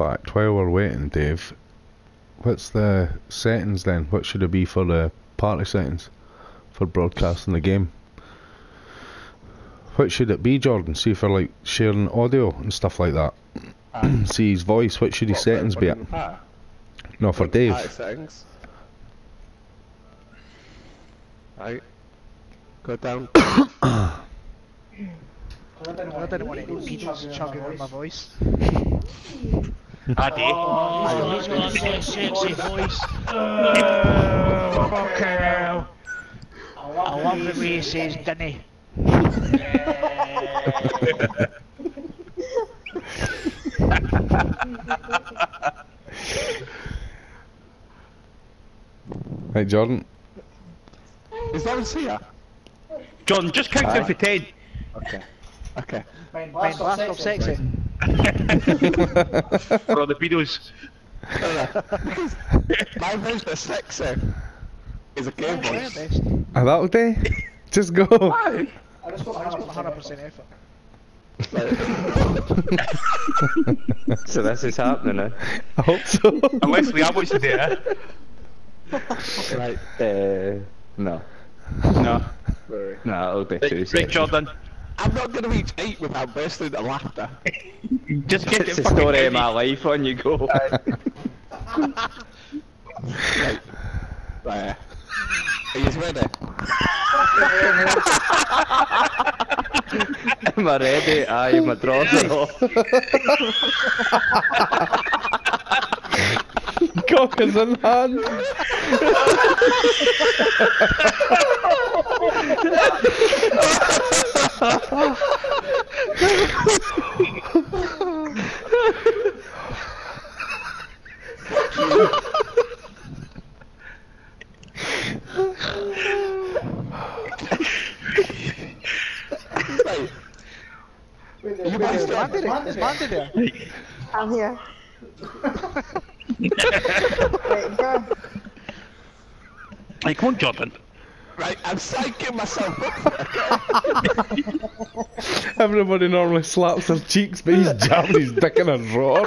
fact, while we're waiting, Dave, what's the settings then? What should it be for the party settings for broadcasting the game? What should it be, Jordan? See for like sharing audio and stuff like that. See his voice. What should his settings be at? No, for Dave. Party settings. Right. Go down. I didn't want any beans chugging on my voice. Addy. Oh, he's got a sexy voice. Oh, fucking hell. I love the way he says Dinny. Right, Jordan. Is that a here? John, just count down to ten. Okay. Okay. Mine blast off sexy. For all the videos. My version of sexy is a game Try your voice. best. Ah, that'll do. Just go. I just got 100% effort. So this is happening now. I hope so. And Wesley, I watched the data. Right. Uh, no. No. No, it'll be two Right, right. Jordan. I'm not gonna reach eight without bursting into laughter. Just get It's it the fucking story of ready. my life on you go. Right. Right. Are you ready? Am I ready? Aye, my drawers are off. Cock is in hand. Right. You guys Is start. Mandy there? Is Mandy there? I'm here. Right, go. Hey, come on, Jordan. Right, I'm psyching myself up. Everybody normally slaps their cheeks, but he's jamming his dick in a drawer.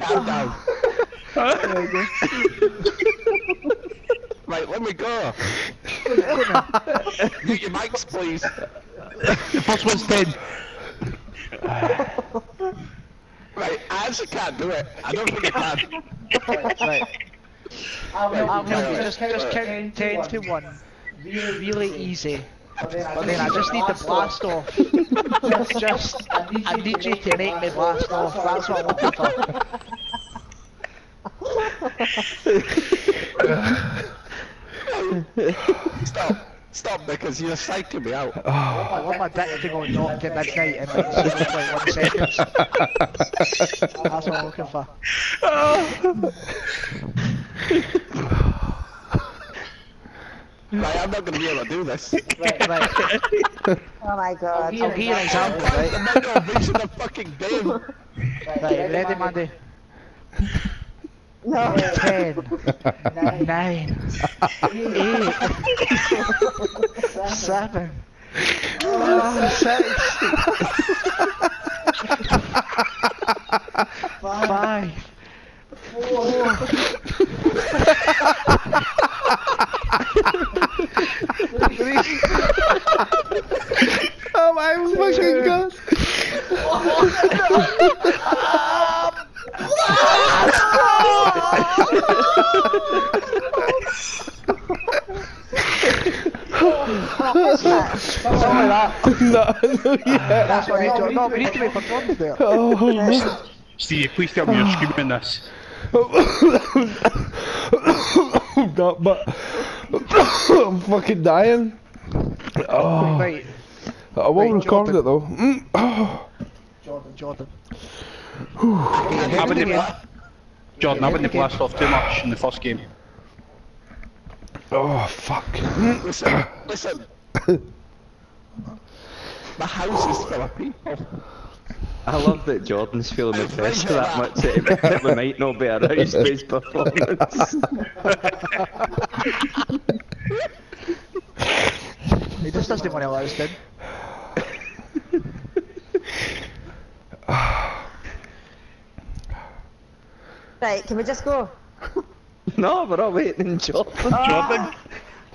Calm down. right, let me go. Mute your mics, please. The first one's ten. Right, I actually can't do it. I don't think I can. Right. Right, I'll help you. Just, just count 10 to 1. Really, really easy. But then I just need to blast off. Just, I need you to make me blast off. That's what I'm looking for. Stop. Stop because you're psyching me out. Oh. I want my dick to go knock to midnight in like 0.1 seconds. That's what I'm looking for. Right, I'm not gonna be able to do this. Right, right. Oh my god. I'll give you an example, right? I'm not gonna reach the fucking game. Right, ready, Mandy? No. 10, 9, 8, 7, oh, 6, 5, 4, 3, Oh my fucking god. Something like that. no, no, yeah. That's what I need to No, we need to wait for John to do it. Oh, Steve, please tell me you're screaming this. Oh, no, but I'm fucking dying. Oh, Right, I will Right, record Jordan. it though. Mm, oh. Jordan, Jordan. Wouldn't, Jordan, I wouldn't blast off too much in the first game. Oh fuck. Listen, listen. The house is full of people. I love that Jordan's feeling the pressure that much that, it, that we might not be aroused by his performance. He just doesn't want to let us down. Right, can we just go? No, we're all waiting, Jordan. Jordan, ah,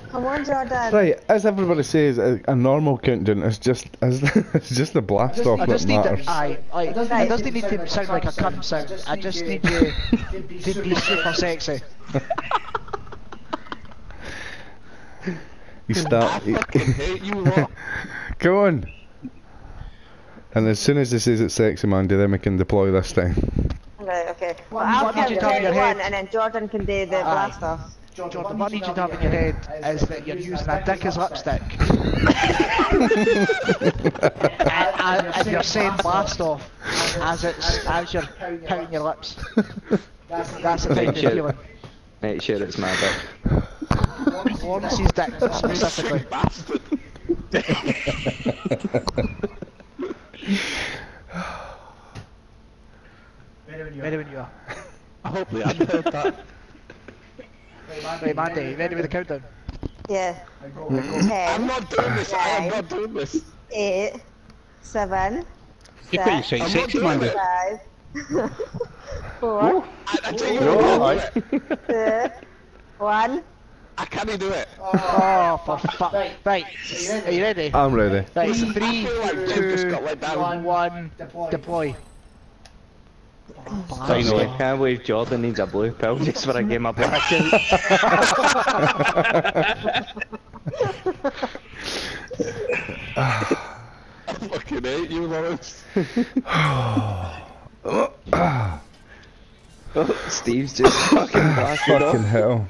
Come on, Jordan. Right, as everybody says, a, a normal countdown is just as it's just the blast off I that just need matters. to, aye, like, it doesn't need to sound like a cunt sound. I just need you to be super sexy. You start. Hate you lot. Come on. And as soon as he says it's sexy, Mandy, then we can deploy this thing. Right, okay. Well, What I'll did you count have in your to one, head? and then Jordan can do the blast off. Jordan, what I need you to have in your head is that you're using a dick as lipstick. and, and, and you're saying blast off as it's as you're pouting your lips. That's the kind of Sure. feeling. Make sure it's my dick. Lawrence's dick specifically. Bastard. Ready when you are. I hope they hadn't heard that. Right, Mandy, ready with the countdown? Yeah. I'm not doing this. I am not doing this. eight, seven, you quite say I'm not doing man. it. five, four, I, I tell you You're what, alright. two, one. I can't do it. Oh, for oh. fuck. Right, are you ready? I'm ready. Right, Listen, I feel like Dave just two, got let down. one, deploy. Finally, can't believe Jordan needs a blue pill just for a game of blackout. I fucking hate you, Lawrence. Steve's just fucking blasted Fucking off. hell.